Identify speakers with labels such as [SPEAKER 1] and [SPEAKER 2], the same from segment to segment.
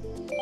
[SPEAKER 1] Bye.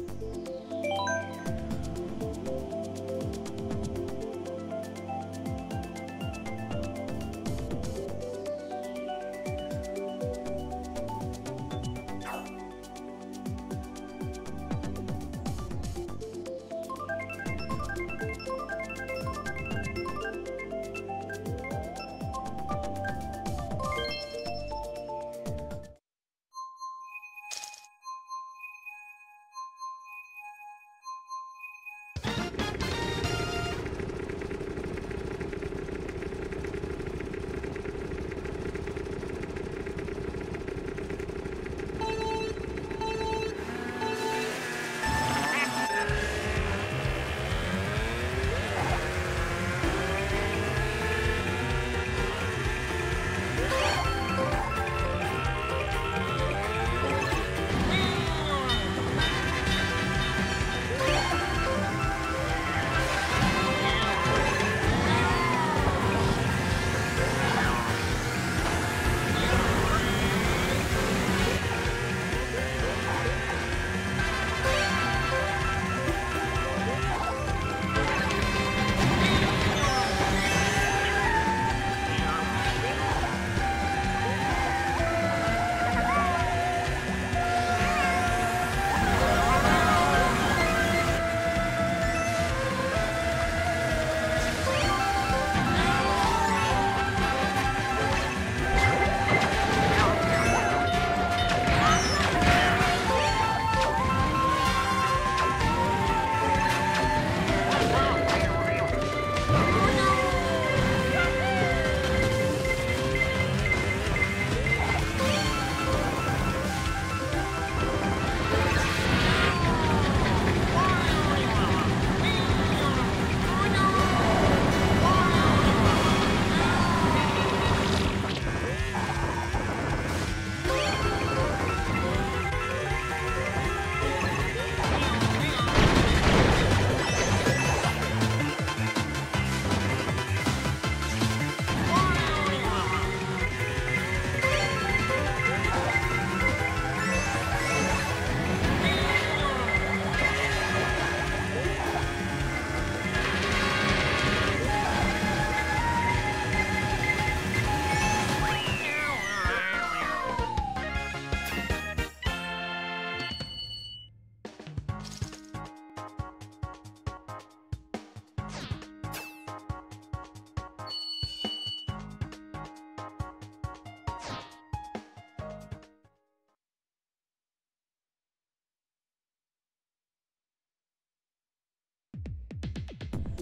[SPEAKER 1] Bye.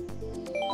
[SPEAKER 1] Thank you.